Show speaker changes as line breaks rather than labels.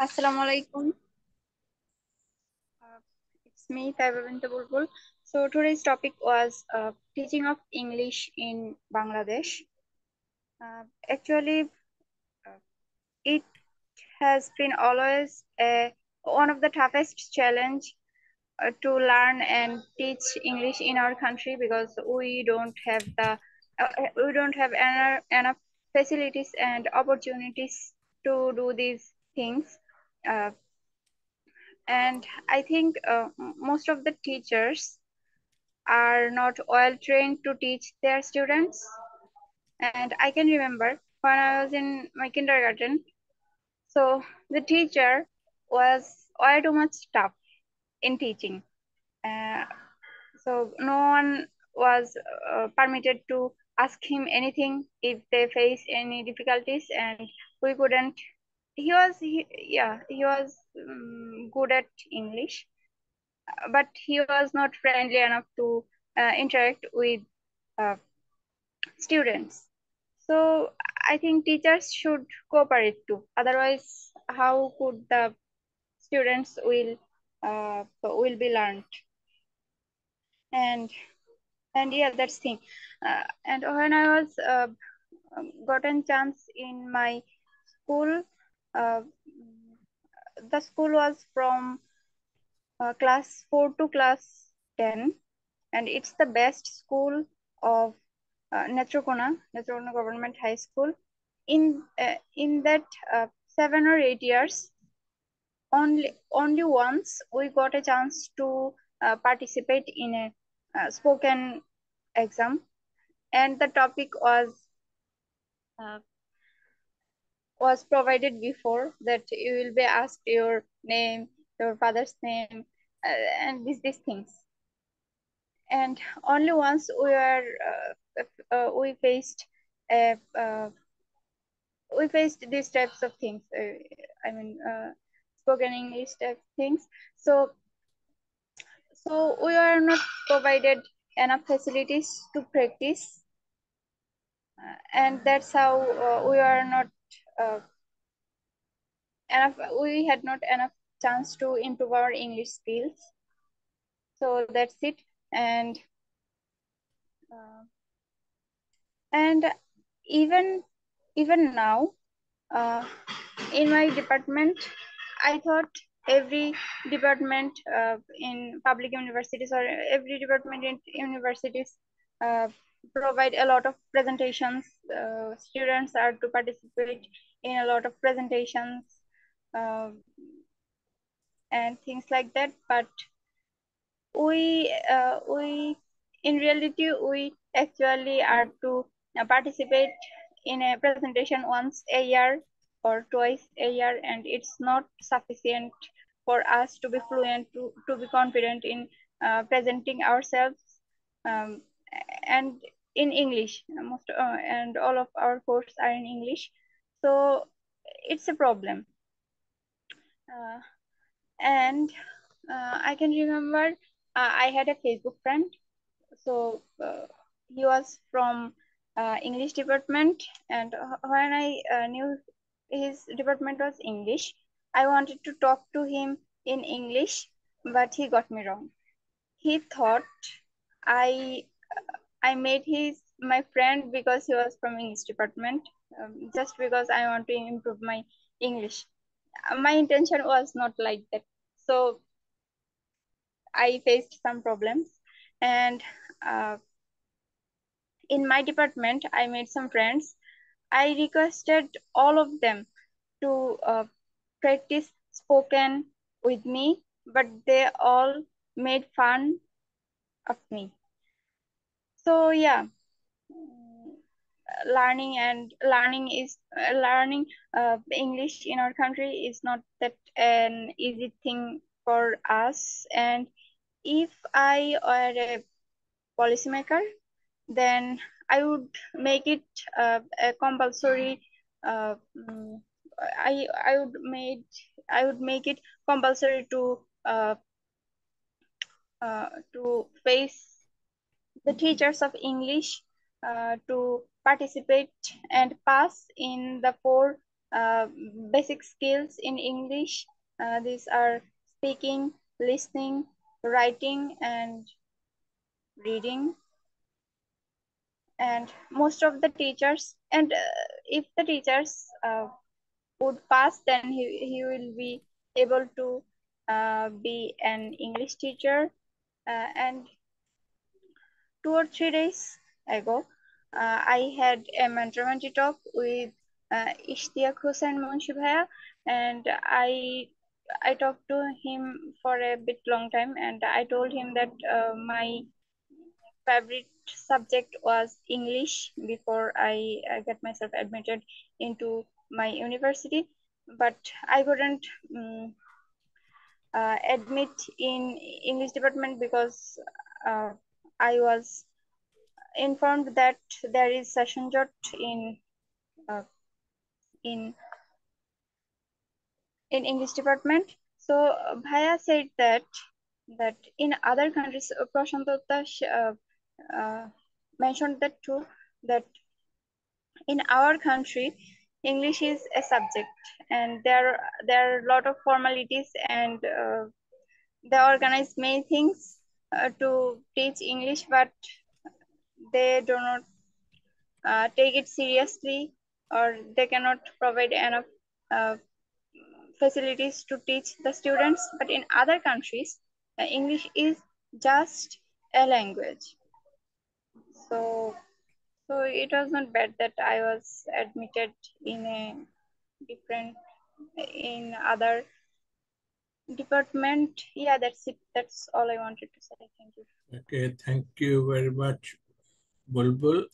Assalamu alaikum. Uh, it's me, Taiba Binta Bulbul. So today's topic was uh, teaching of English in Bangladesh. Uh, actually, uh, it has been always a, one of the toughest challenge uh, to learn and teach English in our country because we don't have the uh, we don't have enough facilities and opportunities to do these things. Uh, and I think uh, most of the teachers are not well trained to teach their students. And I can remember when I was in my kindergarten, so the teacher was way too much tough in teaching. Uh, so no one was uh, permitted to ask him anything if they face any difficulties and we couldn't he was he, yeah he was um, good at english but he was not friendly enough to uh, interact with uh, students. So i think teachers should cooperate too. Otherwise how could the students will uh, will be learned? And and yeah that's thing. Uh, and when i was uh, gotten chance in my school uh, the school was from uh, class 4 to class 10 and it's the best school of uh, Netrokona, Netrokona Government High School. In uh, in that uh, seven or eight years, only only once we got a chance to uh, participate in a uh, spoken exam, and the topic was uh, was provided before that you will be asked your name, your father's name, uh, and these these things. And only once we are uh, uh, we faced a uh, we faced these types of things. Uh, I mean, uh, spoken English type things. So so we are not provided enough facilities to practice, and that's how we are not uh, enough we had not enough chance to improve our english skills so that's it and uh, and even even now uh, in my department i thought every department uh, in public universities or every department in universities uh, provide a lot of presentations. Uh, students are to participate in a lot of presentations uh, and things like that. But we, uh, we, in reality, we actually are to participate in a presentation once a year or twice a year, and it's not sufficient for us to be fluent, to, to be confident in uh, presenting ourselves. Um, and in English. Most uh, and all of our courses are in English, so it's a problem. Uh, and uh, I can remember uh, I had a Facebook friend, so uh, he was from uh, English department, and when I knew his department was English, I wanted to talk to him in English, but he got me wrong. He thought I I made his my friend because he was from English department, um, just because I want to improve my English. My intention was not like that. So I faced some problems and uh, in my department, I made some friends. I requested all of them to uh, practice spoken with me, but they all made fun of me so yeah learning and learning is uh, learning uh, english in our country is not that an easy thing for us. And if i were a policymaker then i would make it uh, a compulsory uh, mm, i i would made i would make it compulsory to uh, uh, to face the teachers of English uh, to participate and pass in the four uh, basic skills in English. Uh, these are speaking, listening, writing, and reading. And most of the teachers, and uh, if the teachers uh, would pass, then he, he will be able to be an English teacher. And two or three days ago, uh, I had a mentor-mentee talk with uh, Ishtiaq Hussain Munshi and I I talked to him for a bit long time, and I told him that uh, my favorite subject was English before I, I got myself admitted into my university, but I couldn't um, uh, admit in English department because uh, I was informed that there is session jot in uh, in in English department. So Bhaiya said that that in other countries, Prashant uh, uh, mentioned that too that in our country English is a subject and there there are a lot of formalities and uh, they organize many things uh, to teach English but they do not uh, take it seriously or they cannot provide enough uh, facilities to teach the students. But in other countries uh, english is just a language. So so it was not bad that i was admitted in a different in other department. Yeah that's it. That's all i wanted to say. Thank you.
Okay thank you very much bulbul